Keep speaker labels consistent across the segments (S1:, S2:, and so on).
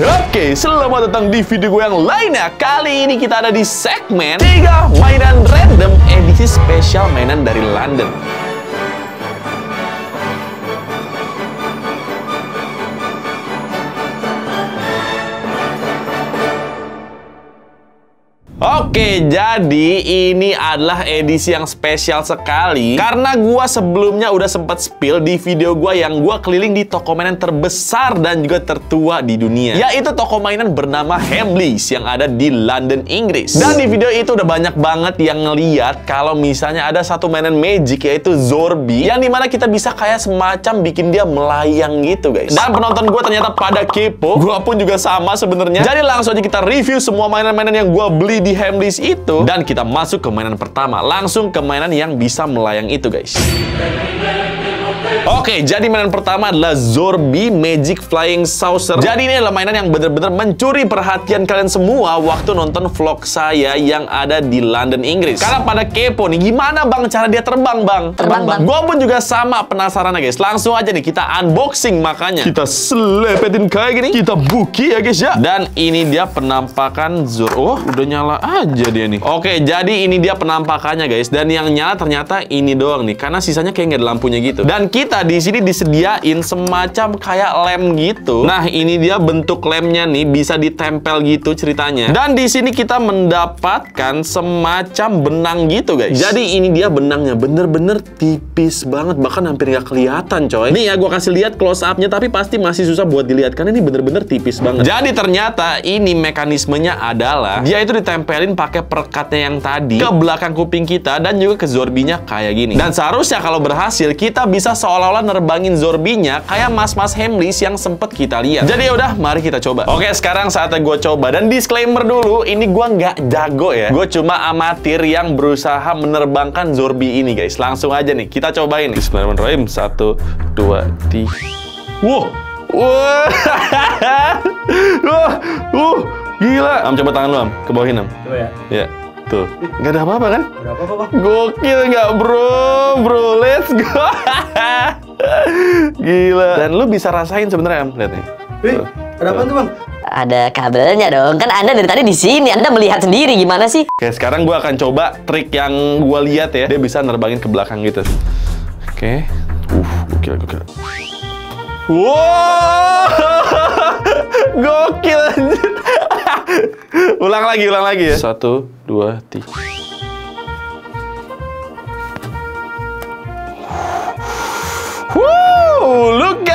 S1: Oke, selamat datang di video gue yang lainnya. Kali ini kita ada di segmen 3 mainan random edisi spesial mainan dari London Oke, jadi ini adalah edisi yang spesial sekali Karena gua sebelumnya udah sempat spill di video gua yang gua keliling di toko mainan terbesar dan juga tertua di dunia Yaitu toko mainan bernama Hamleys yang ada di London, Inggris. Dan di video itu udah banyak banget yang ngeliat kalau misalnya ada satu mainan magic yaitu Zorbi Yang di mana kita bisa kayak semacam bikin dia melayang gitu guys. Dan penonton gua ternyata pada kepo. Gua pun juga sama sebenarnya. Jadi langsung aja kita review semua mainan-mainan yang gua beli di Hamleys itu dan kita masuk ke mainan pertama. Langsung ke mainan yang bisa melayang itu guys Oke, jadi mainan pertama adalah Zorbi Magic Flying Saucer. Jadi ini adalah mainan yang benar-benar mencuri perhatian kalian semua waktu nonton vlog saya yang ada di London, Inggris. Karena pada kepo nih, gimana bang cara dia terbang bang?
S2: Terbang, Bang.
S1: Gue pun juga sama penasaran ya guys. Langsung aja nih kita unboxing makanya. Kita selepetin kayak gini, kita buki ya guys ya. Dan ini dia penampakan Zor. Oh, udah nyala aja dia nih. Oke, jadi ini dia penampakannya guys. Dan yang nyala ternyata ini doang nih, karena sisanya kayak nggak ada lampunya gitu. Dan kita di sini disediain semacam kayak lem gitu. Nah, ini dia bentuk lemnya nih bisa ditempel gitu ceritanya. Dan di sini kita mendapatkan semacam benang gitu, guys. Jadi ini dia benangnya bener-bener tipis banget, bahkan hampir nggak kelihatan, coy. Nih ya, gua kasih lihat close up-nya, tapi pasti masih susah buat dilihat karena ini bener-bener tipis banget. Jadi ternyata ini mekanismenya adalah dia itu ditempelin pakai perekatnya yang tadi ke belakang kuping kita dan juga ke zorbinya kayak gini. Dan seharusnya kalau berhasil kita bisa seolah-olah nerbangin Zorbinya kayak mas-mas Hamleys yang sempet kita lihat. Jadi yaudah, mari kita coba. Oke, sekarang saatnya gue coba. Dan disclaimer dulu, ini gue nggak jago ya. Gue cuma amatir yang berusaha menerbangkan Zorbi ini, guys. Langsung aja nih, kita cobain. Bismillahirrahmanirrahim. Satu, dua, tiga. Wow! Wah! Wah! Uh! Gila! Am, coba tangan lu, Am. Ke bawahin, Am.
S3: Coba ya.
S1: Ya, tuh. Nggak ada apa-apa kan?
S3: Berapa apa bang?
S1: Gokil nggak bro, bro, let's go. Gila. Dan lu bisa rasain sebenarnya, Am. Lihat nih.
S3: Wih, ada apa tuh bang?
S2: Ada kabelnya dong. Kan Anda dari tadi di sini. Anda melihat sendiri gimana sih?
S1: Oke, sekarang gua akan coba trik yang gua lihat ya. Dia bisa nerbangin ke belakang gitu. Oke. Uh, gokil, gokil. Wow! Gokil anjir. ulang lagi, ulang lagi ya. Satu, dua, tiga.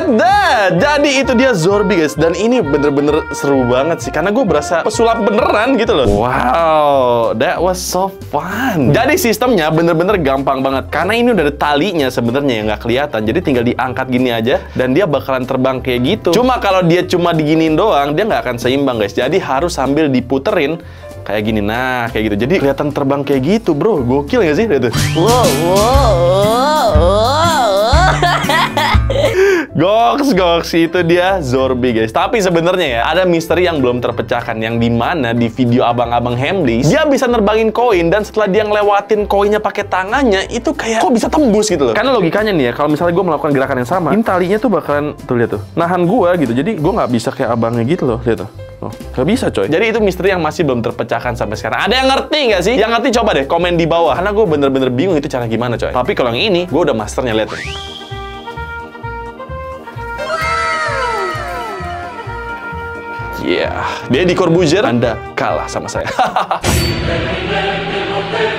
S1: At that. Jadi itu dia Zorbi guys. Dan ini bener-bener seru banget sih. Karena gue berasa pesulap beneran gitu loh. Wow, that was so fun. Jadi sistemnya bener-bener gampang banget. Karena ini udah ada talinya sebenarnya yang nggak kelihatan. Jadi tinggal diangkat gini aja. Dan dia bakalan terbang kayak gitu. Cuma kalau dia cuma diginiin doang, dia nggak akan seimbang guys. Jadi harus sambil diputerin kayak gini nah kayak gitu jadi kelihatan terbang kayak gitu bro gokil gak sih Lihat tuh.
S2: Wow, wow, wow, wow.
S1: Goks, goks itu dia Zorbi guys. Tapi sebenarnya ya ada misteri yang belum terpecahkan yang di mana di video abang-abang Hamleys dia bisa nerbangin koin dan setelah dia ngelewatin koinnya pakai tangannya itu kayak kok bisa tembus gitu loh. Karena logikanya nih ya kalau misalnya gue melakukan gerakan yang sama, ini talinya tuh bakalan tuh lihat tuh nahan gue gitu. Jadi gue nggak bisa kayak abangnya gitu loh, lihat tuh. Oh, gak bisa coy. Jadi itu misteri yang masih belum terpecahkan sampai sekarang. Ada yang ngerti nggak sih? Yang ngerti coba deh komen di bawah. Karena gue bener-bener bingung itu cara gimana coy. Tapi kalau yang ini, gue udah masternya lihat tuh. Yeah, dia di Corbuzier, Anda kalah sama saya.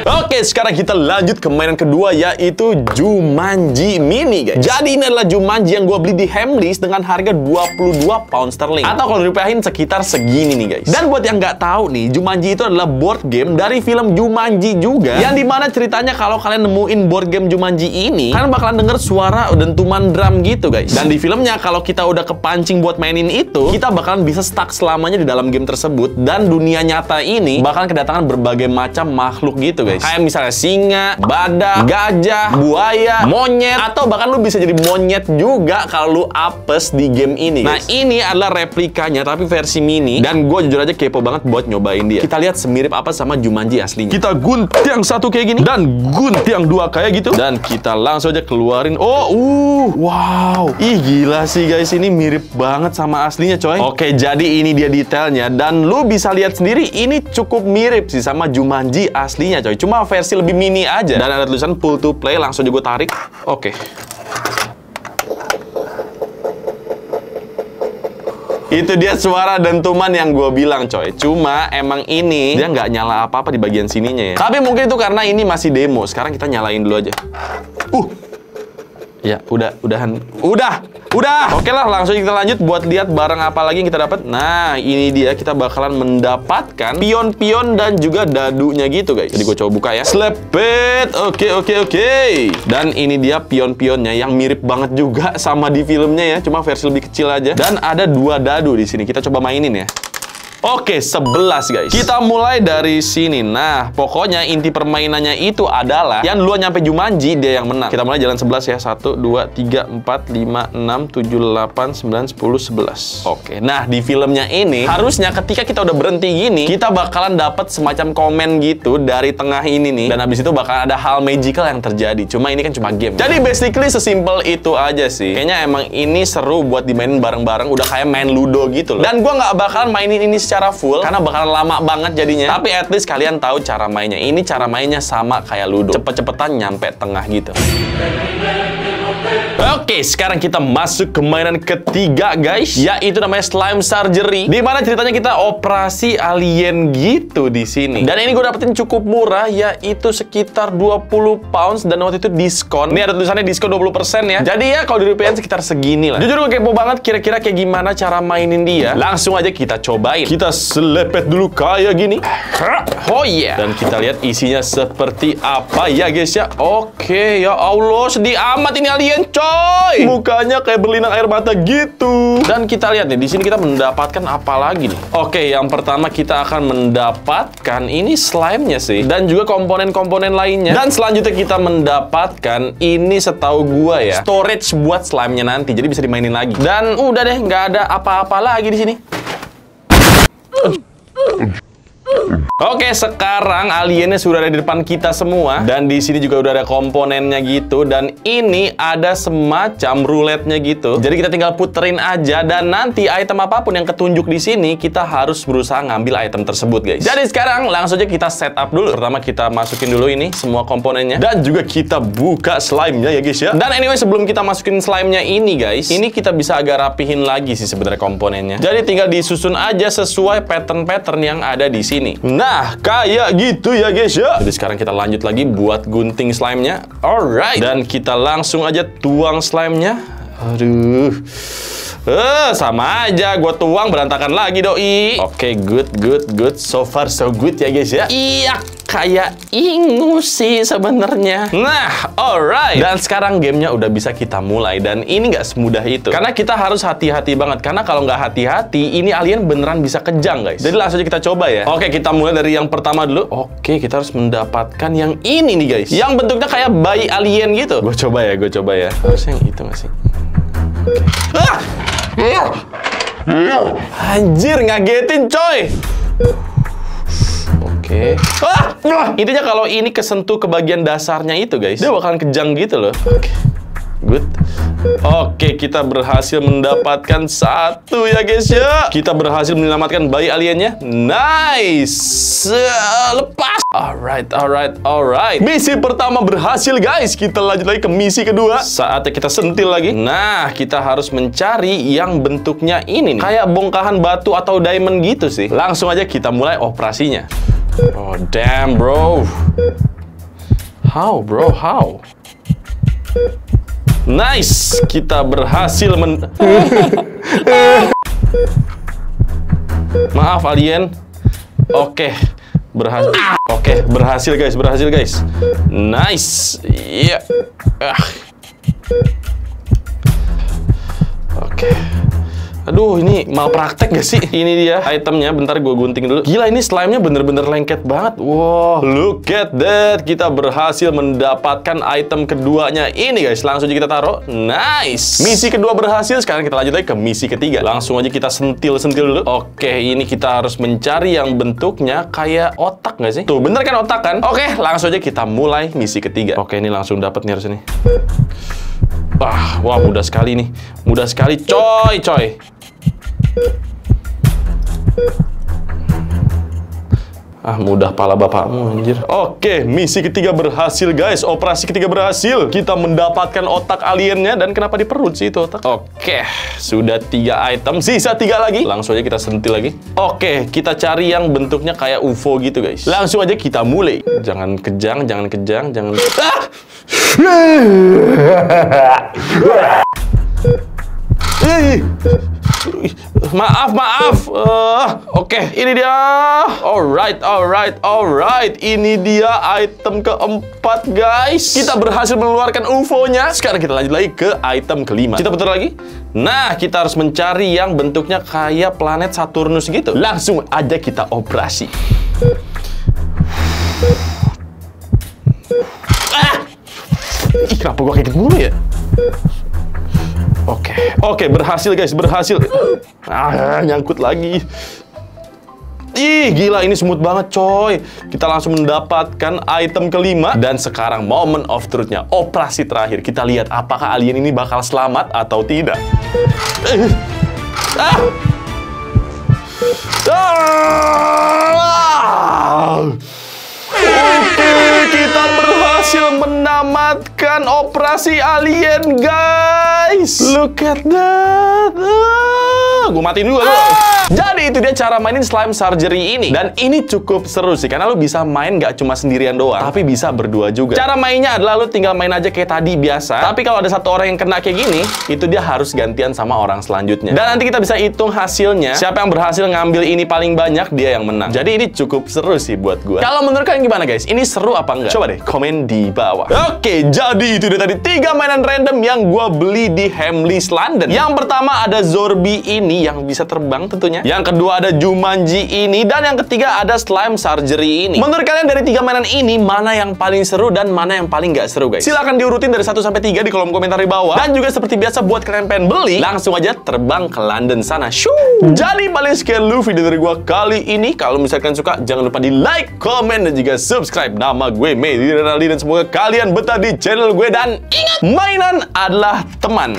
S1: Oke, sekarang kita lanjut ke mainan kedua yaitu Jumanji Mini, guys. Jadi ini adalah Jumanji yang gue beli di Hamleys dengan harga 22 pound sterling. Atau kalau dirupiahin sekitar segini nih, guys. Dan buat yang nggak tahu nih, Jumanji itu adalah board game dari film Jumanji juga. Yang di mana ceritanya kalau kalian nemuin board game Jumanji ini, kalian bakalan denger suara dentuman drum gitu, guys. Dan di filmnya kalau kita udah kepancing buat mainin itu, kita bakalan bisa stuck selamanya di dalam game tersebut. Dan dunia nyata ini bakalan kedatangan berbagai macam makhluk gitu, guys. Kayak misalnya singa, badak, gajah, buaya, monyet, atau bahkan lu bisa jadi monyet juga kalau lu apes di game ini. Nah, ini adalah replikanya tapi versi mini dan gue jujur aja kepo banget buat nyobain dia. Kita lihat semirip apa sama Jumanji aslinya. Kita gunting satu kayak gini dan gunting dua kayak gitu dan kita langsung aja keluarin. Oh, uh, wow. Ih, gila sih guys, ini mirip banget sama aslinya, coy. Oke, jadi ini dia detailnya dan lu bisa lihat sendiri ini cukup mirip sih sama Jumanji aslinya coy. Cuma versi lebih mini aja. Dan ada tulisan pull to play, langsung juga tarik. Oke. Itu dia suara dentuman yang gue bilang coy. Cuma emang ini dia nggak nyala apa-apa di bagian sininya ya. Tapi mungkin itu karena ini masih demo. Sekarang kita nyalain dulu aja. Uh. Ya, udah, udahan. Udah, udah. Oke lah, langsung kita lanjut buat lihat barang apa lagi yang kita dapat. Nah, ini dia kita bakalan mendapatkan pion-pion dan juga dadunya gitu guys. Jadi gue coba buka ya. Slepet. Oke, oke, oke. Dan ini dia pion-pionnya yang mirip banget juga sama di filmnya ya, cuma versi lebih kecil aja. Dan ada dua dadu di sini. Kita coba mainin ya. Oke, 11 guys. Kita mulai dari sini. Nah, pokoknya inti permainannya itu adalah yang duluan nyampe Jumanji, dia yang menang. Kita mulai jalan 11 ya. 1, 2, 3, 4, 5, 6, 7, 8, 9, 10, 11. Oke, nah di filmnya ini, harusnya ketika kita udah berhenti gini, kita bakalan dapat semacam komen gitu dari tengah ini nih. Dan habis itu bakal ada hal magical yang terjadi. Cuma ini kan cuma game. Jadi basically sesimpel itu aja sih. Kayaknya emang ini seru buat dimainin bareng-bareng. Udah kayak main Ludo gitu loh. Dan gua nggak bakalan mainin ini secara full karena bakalan lama banget jadinya. Tapi at least kalian tahu cara mainnya. Ini cara mainnya sama kayak Ludo. Cepet-cepetan nyampe tengah gitu. Oke, sekarang kita masuk ke mainan ketiga, guys. Yaitu namanya Slime Surgery. Di mana ceritanya kita operasi alien gitu di sini. Dan ini gue dapetin cukup murah, yaitu sekitar 20 pounds. Dan waktu itu diskon. Ini ada tulisannya diskon 20% ya. Jadi ya, kalau di rupiah sekitar segini lah. Jujur gue kepo banget kira-kira kayak gimana cara mainin dia. Langsung aja kita cobain. Kita selepet dulu kayak gini. Oh iya. Yeah. Dan kita lihat isinya seperti apa ya, guys ya. Oke, ya Allah, sedih amat ini alien, coy. Mukanya kayak berlinang air mata gitu. Dan kita lihat nih, di sini kita mendapatkan apa lagi nih? Oke, yang pertama kita akan mendapatkan ini slime-nya sih. Dan juga komponen-komponen lainnya. Dan selanjutnya kita mendapatkan ini setahu gua ya, storage buat slime-nya nanti. Jadi bisa dimainin lagi. Dan udah deh, nggak ada apa-apa lagi di sini. Oke, sekarang aliennya sudah ada di depan kita semua dan di sini juga udah ada komponennya gitu dan ini ada semacam roulette-nya gitu. Jadi kita tinggal puterin aja dan nanti item apa pun yang ketunjuk di sini kita harus berusaha ngambil item tersebut, guys. Jadi sekarang langsung aja kita setup dulu. Pertama kita masukin dulu ini semua komponennya dan juga kita buka slime-nya ya, guys ya. Dan anyway sebelum kita masukin slime-nya ini, guys, ini kita bisa agak rapihin lagi sih sebenarnya komponennya. Jadi tinggal disusun aja sesuai pattern-pattern yang ada di sini. Nah, Nah, kayak gitu ya guys ya. Jadi sekarang kita lanjut lagi buat gunting slime-nya. Alright. Dan kita langsung aja tuang slime-nya. Aduh. Eh, sama aja. Gue tuang berantakan lagi, doi. Oke, okay, good, good, good. So far so good ya guys ya. Iya, kayak ingus sih sebenarnya. Nah, alright. Dan sekarang gamenya udah bisa kita mulai. Dan ini nggak semudah itu. Karena kita harus hati-hati banget. Karena kalau nggak hati-hati, ini alien beneran bisa kejang, guys. Jadi langsung aja kita coba ya. Oke, kita mulai dari yang pertama dulu. Oke, kita harus mendapatkan yang ini nih, guys. Yang bentuknya kayak bayi alien gitu. Gue coba ya, gue coba ya. Harus yang itu nggak sih? Oke. Ah! Anjir, ngagetin coy. Oke. Okay. Ah! Intinya kalau ini kesentuh ke bagian dasarnya itu, guys, dia bakalan kejang gitu loh. Oke. Okay. Good. Oke, kita berhasil mendapatkan satu ya guys ya. Kita berhasil menyelamatkan bayi aliennya. Nice. Lepas. Alright, alright, alright. Misi pertama berhasil guys. Kita lanjut lagi ke misi kedua. Saatnya kita sentil lagi. Nah, kita harus mencari yang bentuknya ini nih. Kayak bongkahan batu atau diamond gitu sih. Langsung aja kita mulai operasinya. Oh, damn, bro. How, bro? How? Nice! Kita berhasil men... Maaf, alien. Oke. Berhasil. Oke, berhasil, guys. Berhasil, guys. Nice. Iya. Yeah. Oke. Aduh, ini mau praktek gak sih? Ini dia itemnya. Bentar gue gunting dulu. Gila, ini slime-nya bener-bener lengket banget. Wow, look at that. Kita berhasil mendapatkan item keduanya ini, guys. Langsung aja kita taruh. Nice. Misi kedua berhasil. Sekarang kita lanjut lagi ke misi ketiga. Langsung aja kita sentil-sentil dulu. Oke, ini kita harus mencari yang bentuknya kayak otak gak sih? Tuh, bener kan otak kan? Oke, langsung aja kita mulai misi ketiga. Oke, ini langsung dapat nih harus ini. Wah, wah mudah sekali nih. Mudah sekali, coy, coy. Ah, mudah pala bapakmu, anjir. Oke, misi ketiga berhasil, guys. Operasi ketiga berhasil. Kita mendapatkan otak aliennya. Dan kenapa di perut sih itu otak? Oke, sudah tiga item. Sisa tiga lagi. Langsung aja kita sentil lagi. Oke, kita cari yang bentuknya kayak UFO gitu, guys. Langsung aja kita mulai. Jangan kejang, jangan kejang, jangan... Ah! Ih. Maaf, maaf. Eh, Oke, ini dia. Alright, alright, alright. Ini dia item keempat, guys. Kita berhasil mengeluarkan UFO-nya. Sekarang kita lanjut lagi ke item kelima. Kita putar lagi. Nah, kita harus mencari yang bentuknya kayak planet Saturnus gitu. Langsung aja kita operasi. Ah! Ih, kenapa gua kayak gitu mulu ya? Oke, oke berhasil guys, berhasil. Ah, nyangkut lagi. Ih, gila ini smooth banget coy. Kita langsung mendapatkan item kelima. Dan sekarang moment of truth-nya. Operasi terakhir. Kita lihat apakah alien ini bakal selamat atau tidak. Eh. Ah! Ah! Oke, kita berhasil menamatkan operasi alien, guys. Look at that. Ah, gue matiin dulu. lu. Jadi itu dia cara mainin slime surgery ini. Dan ini cukup seru sih, karena lu bisa main gak cuma sendirian doang, tapi bisa berdua juga. Cara mainnya adalah lu tinggal main aja kayak tadi biasa. Tapi kalau ada satu orang yang kena kayak gini, itu dia harus gantian sama orang selanjutnya. Dan nanti kita bisa hitung hasilnya. Siapa yang berhasil ngambil ini paling banyak, dia yang menang. Jadi ini cukup seru sih buat gue. Kalau menurut kalian gimana guys? Ini seru apa enggak? Coba deh komen di bawah. Oke, jadi itu dia tadi tiga mainan random yang gue beli di Hamleys London. Yang pertama ada Zorbi ini yang bisa terbang tentunya. Yang kedua ada Jumanji ini dan yang ketiga ada Slime Surgery ini. Menurut kalian dari tiga mainan ini mana yang paling seru dan mana yang paling nggak seru guys? Silahkan diurutin dari 1 sampai 3 di kolom komentar di bawah. Dan juga seperti biasa buat kalian pengen beli, langsung aja terbang ke London sana. Shoo! Jadi paling sekian dulu video dari gua kali ini. Kalau misalkan suka jangan lupa di like, comment dan juga subscribe. Nama gue Medi Renaldi dan semoga kalian betah di channel gue dan ingat mainan adalah teman.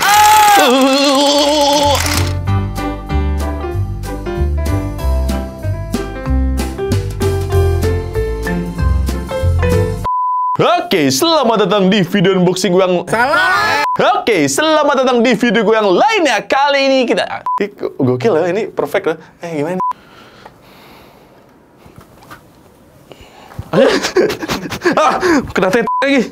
S1: Oke, selamat datang di video unboxing gue yang... Salah! Oke, selamat datang di video gue yang lainnya. Kali ini kita... Gokil ya, ini perfect loh. Eh, gimana ah, kena lagi.